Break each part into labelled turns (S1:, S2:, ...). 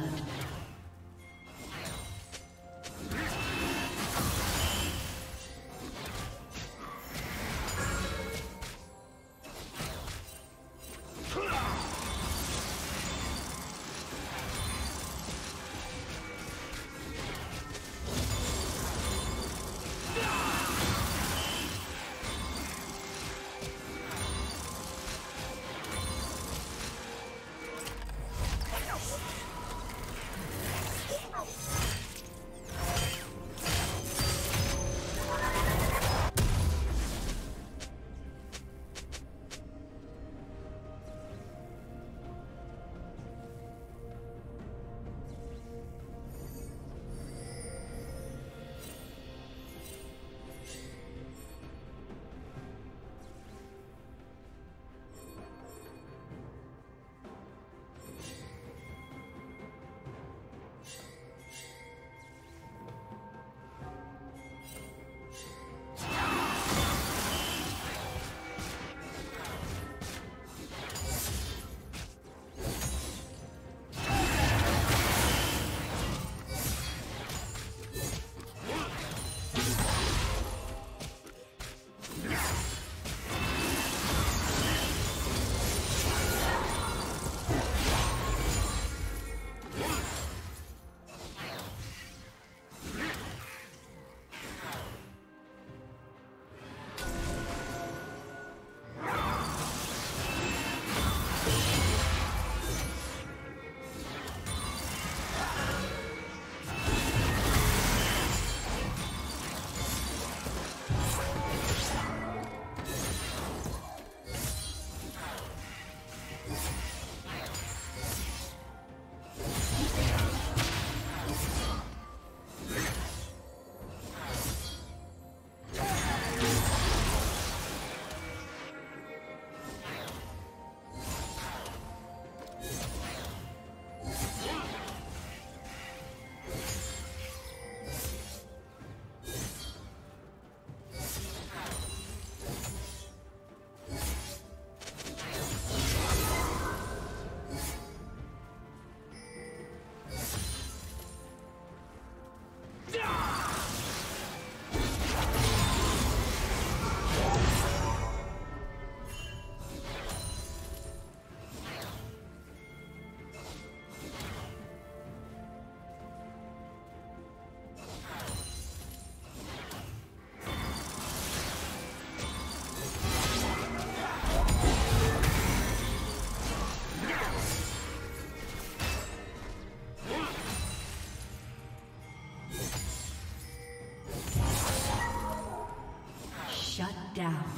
S1: blood. Down.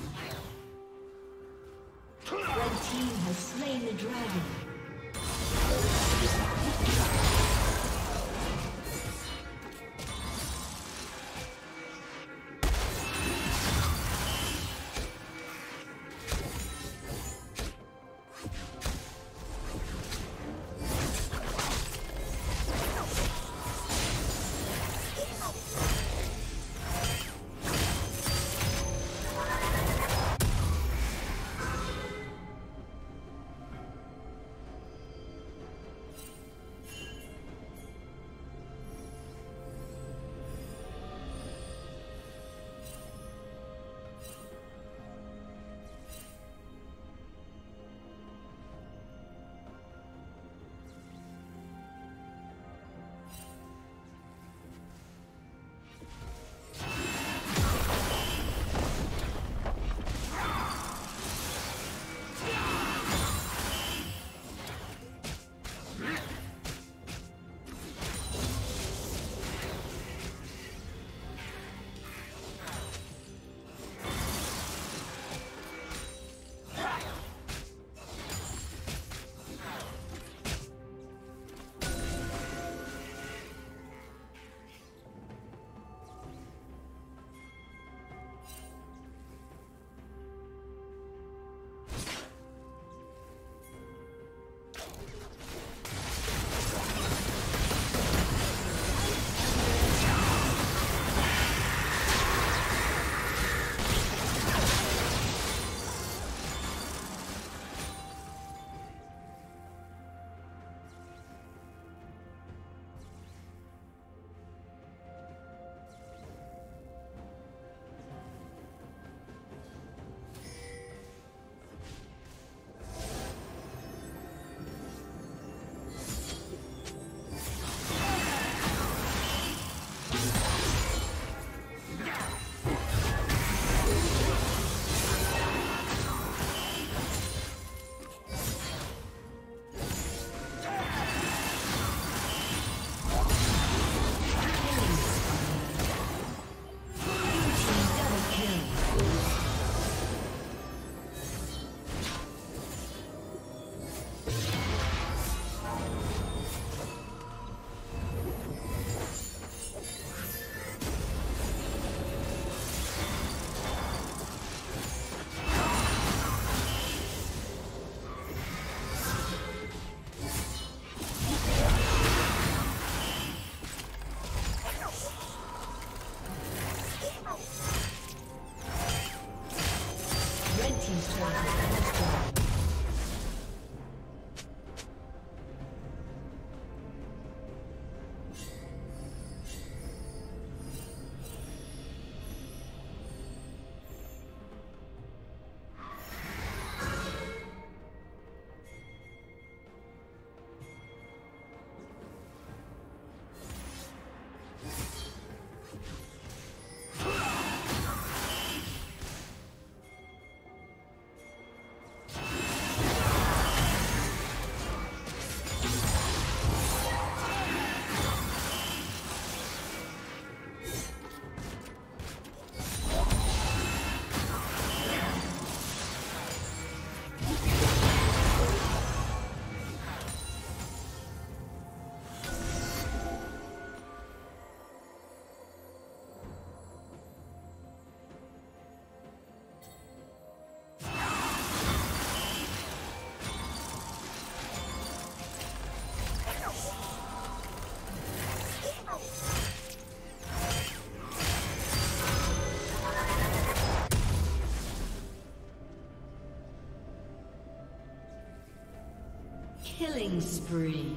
S1: Shut down. Killing spree.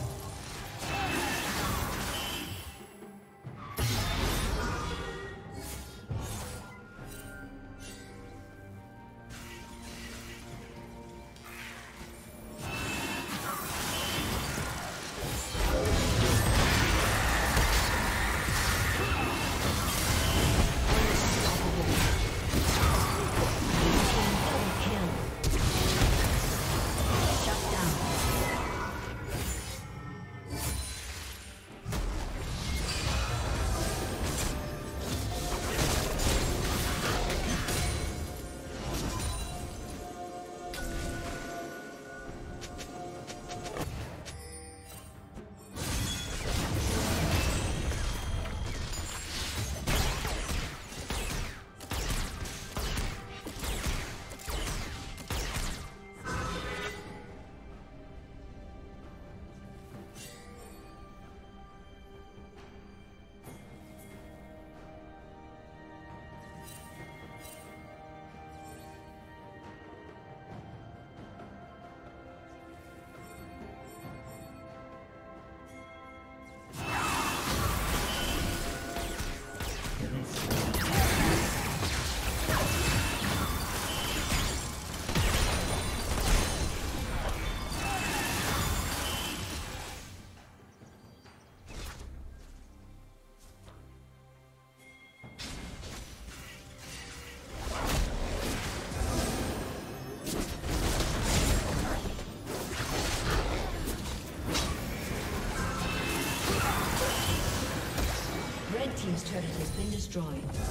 S1: Destroyed.